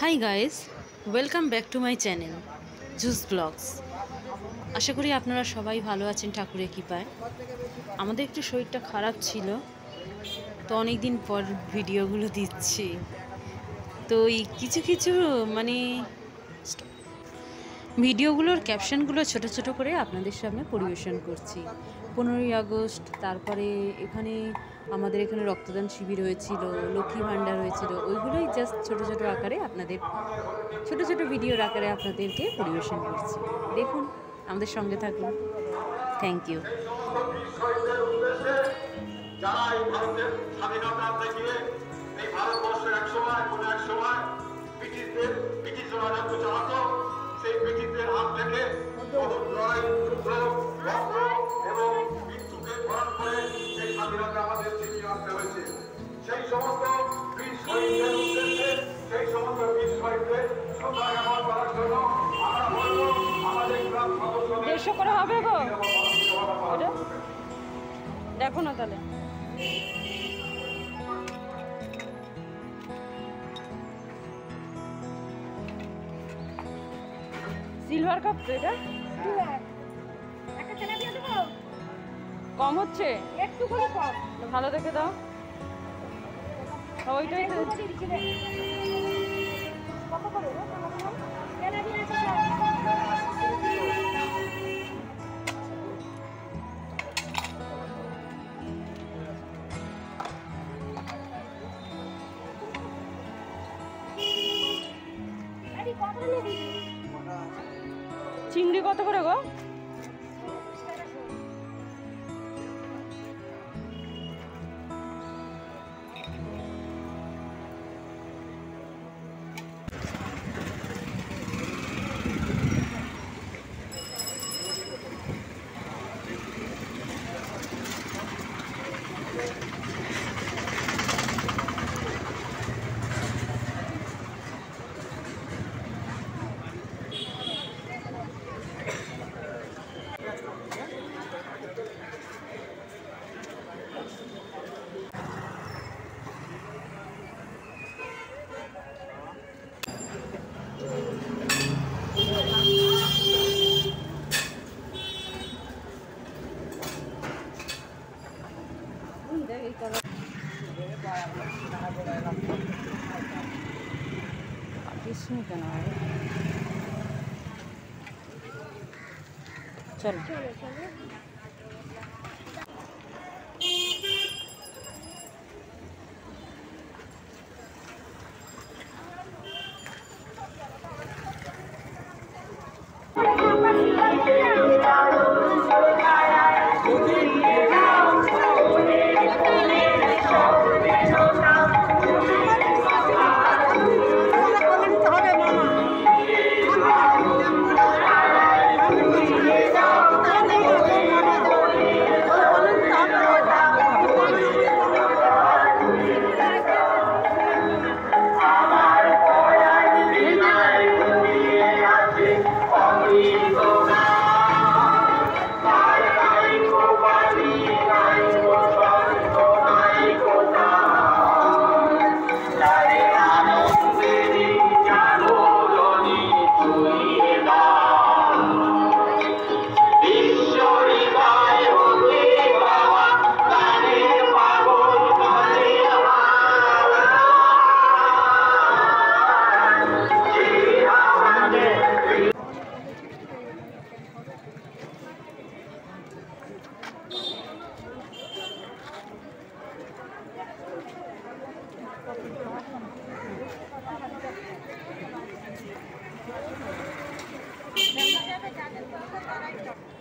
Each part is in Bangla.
Hi guys welcome back to my channel Juice Vlogs আশা করি আপনারা সবাই ভালো আছেন ঠাকুরের কৃপায়। আমাদের একটু শরীরটা খারাপ ছিল, তো অনেক দিন পর ভিডিওগুলো দিচ্ছি। তো এই কিছু কিছু মানে ভিডিওগুলোর ক্যাপশনগুলো ছোট ছোট করে আপনাদের সামনে পরিবেশন করছি। পনেরোই আগস্ট, তারপরে এখানে আমাদের এখানে রক্তদান শিবির হয়েছিল, লক্ষ্মী ভাণ্ডার হয়েছিল, ওইগুলোই জাস্ট ছোট ছোট আকারে আপনাদের, ছোট ছোট ভিডিওর আকারে আপনাদেরকে পরিবেশন করছি। দেখুন, আমাদের সঙ্গে থাকুন। থ্যাংক ইউ সেই হাত লড়াই স্বাধীনতা আমাদের ছিনিয়ে আনতে হয়েছে। সেই সমস্ত বীর শহীদদের উদ্দেশ্যে সেই সমস্ত বীর শহীদদের শ্রদ্ধা জ্ঞাপন করার জন্য আমরা বলব আমাদের গ্রাম সদস্যদের দেড়শো করে হবে গো? দেখো না তাহলে। সিলভার কাপ তো এটা? কম হচ্ছে? একটু করে কম। ভালো দেখে দাও। ওইটাই তো। চিংড়ি কত করে গো? কেন চলো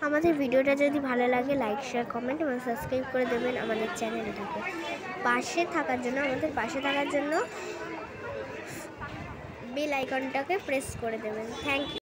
আমাদের ভিডিওটা যদি ভালো লাগে লাইক শেয়ার কমেন্ট এবং সাবস্ক্রাইব করে দেবেন আমাদের চ্যানেলটাকে। পাশে থাকার জন্য, আমাদের পাশে থাকার জন্য বেল আইকনটাকে প্রেস করে দেবেন। Thank you